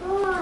Boy.